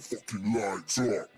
Fucking lights up.